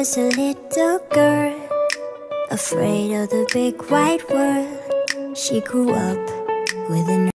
was a little girl, afraid of the big wide world. She grew up with an